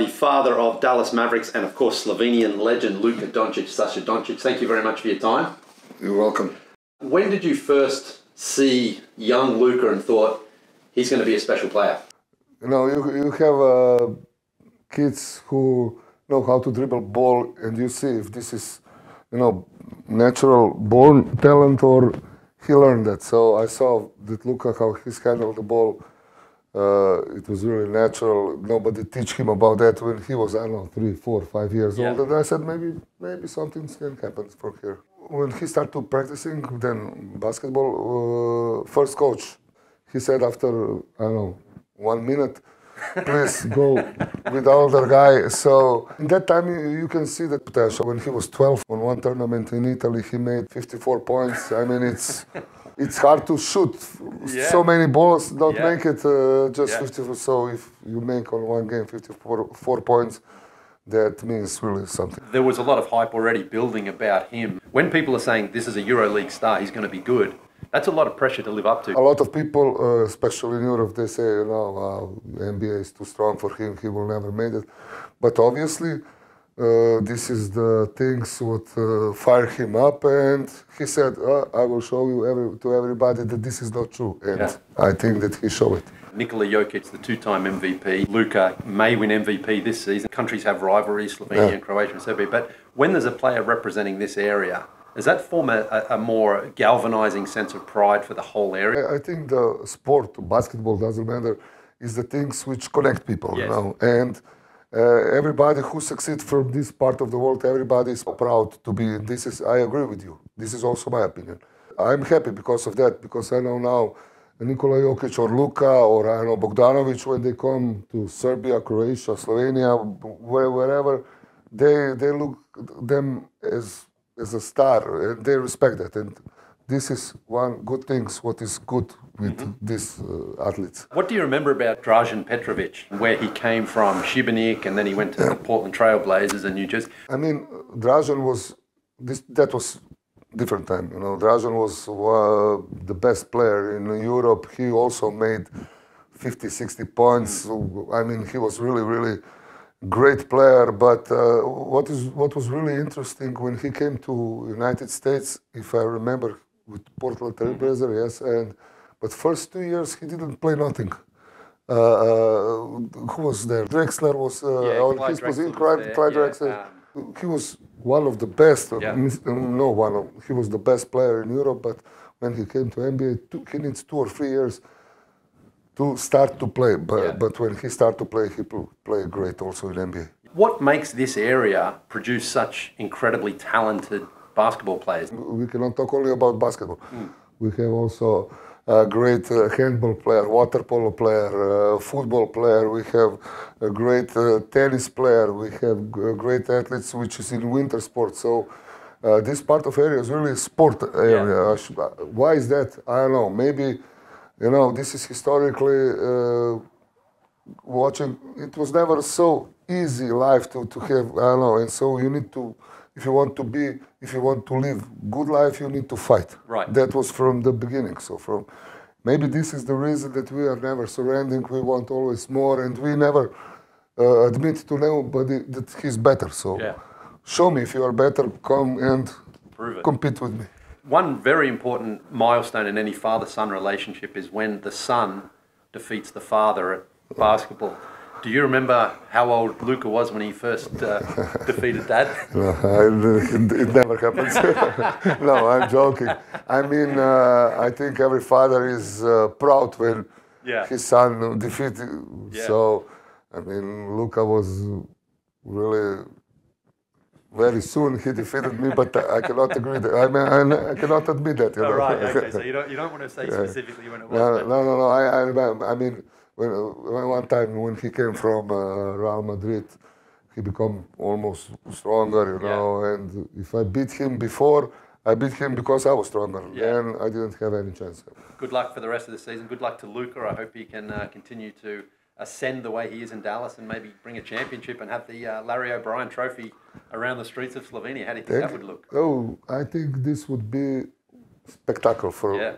the father of Dallas Mavericks and, of course, Slovenian legend Luka Doncic, Sasha Doncic. Thank you very much for your time. You're welcome. When did you first see young Luka and thought he's going to be a special player? You know, you, you have uh, kids who know how to dribble ball, and you see if this is, you know, natural born talent or he learned that. So I saw that Luka how he's handled the ball. Uh, it was really natural. Nobody teach him about that when he was I don't know three, four, five years Yeah. old. And I said maybe maybe something can happen from here. When he started practicing then basketball, uh, first coach, he said after I don't know one minute, please go with the older guy. So in that time you, you can see the potential. When he was 12 on one tournament in Italy, he made 54 points. I mean it's. It's hard to shoot. So many balls don't Yeah. make it uh, just Yeah. 54. So if you make on one game 54 four points, that means really something. There was a lot of hype already building about him. When people are saying this is a EuroLeague star, he's going to be good, that's a lot of pressure to live up to. A lot of people, uh, especially in Europe, they say, you know, uh, NBA is too strong for him. He will never make it. But obviously, uh, this is the things what uh, fire him up, and he said, uh, "I will show you every, to everybody that this is not true." And Yeah. I think that he showed it. Nikola Jokic, the two-time MVP. Luka may win MVP this season. Countries have rivalries, Slovenia, Yeah. and Croatia, and Serbia. But when there's a player representing this area, does that form a, a, a more galvanizing sense of pride for the whole area? I I think the sport, basketball doesn't matter, is the things which connect people, you know. And Uh, everybody who succeeds from this part of the world, everybody is proud to be. This is, I agree with you. This is also my opinion. I'm happy because of that, because I know now Nikola Jokic or Luka or I know Bogdanovic when they come to Serbia, Croatia, Slovenia, where, wherever, they they look them as as a star and they respect that. And this is one good things what is good with these uh, athletes. What do you remember about Dražen Petrovic, where he came from, Šibenik, and then he went to the Portland Trailblazers and you just I mean, Dražen was this. That was different time. You know, Dražen was uh, the best player in Europe. He also made 50, 60 points. I mean, he was really, really great player. But uh, what is what was really interesting when he came to United States, if I remember, with Portland Trail Blazers, yes, and but first two years he didn't play nothing. Uh, uh, who was there? Drexler was uh, Yeah, on his position. Clyde, Clyde yeah, Drexler. he was one of the best. Yeah. No one. of- He was the best player in Europe. But when he came to NBA, two, he needs two or three years to start to play. But, Yeah. but when he start to play, he pl- play great also in NBA. what makes this area produce such incredibly talented basketball players? we cannot talk only about basketball. We have also a great uh, handball player, water polo player, uh, football player. We have a great uh, tennis player. We have great athletes, which is in winter sports. So uh, this part of area is really sport area. Uh, Why is that? I don't know. Maybe you know this is historically. Uh, watching it was never so easy life to, to have i don't know and so you need to if you want to be if you want to live good life you need to fight Right. that was from the beginning so from maybe this is the reason that we are never surrendering we want always more and we never uh, admit to nobody that he's better so Yeah. show me if you are better come and Prove it. compete with me One very important milestone in any father-son relationship is when the son defeats the father at basketball. Do you remember how old Luka was when he first uh, defeated dad? No, I- it never happens. no, I'm joking. I mean, uh, I think every father is uh, proud when Yeah. his son defeated. Yeah. So, I mean, Luka was really very soon he defeated me, but I cannot agree. That, I mean, I, I cannot admit that. You Oh, know? right. Okay. So you don't you don't want to say specifically when it was. No, no, no, no. I, I. I mean, one time when he came from uh, Real Madrid, he become almost stronger, you Yeah. know. And if I beat him before, I beat him because I was stronger. Yeah. Then I didn't have any chance. Good luck for the rest of the season. Good luck to Luka. I hope he can uh, continue to ascend the way he is in Dallas and maybe bring a championship and have the uh, Larry O'Brien Trophy around the streets of Slovenia. How do you think that would look? Oh, I think this would be spectacle for. Yeah.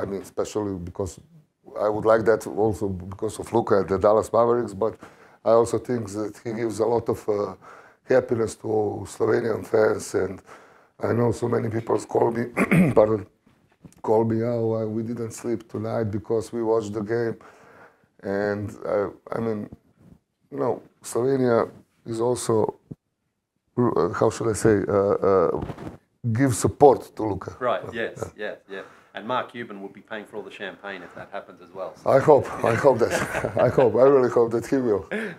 I mean, especially because I would like that also because of Luka at the Dallas Mavericks, but I also think that he gives a lot of uh, happiness to Slovenian fans, and I know so many people call me, pardon, call me, oh, we didn't sleep tonight because we watched the game, and I, I mean, you know, Slovenia is also, uh, how should I say, uh, uh, give support to Luka. Right. Yes. Yes. Yeah. And Mark Cuban will be paying for all the champagne if that happens as well. So I hope, I hope that, I hope, I really hope that he will.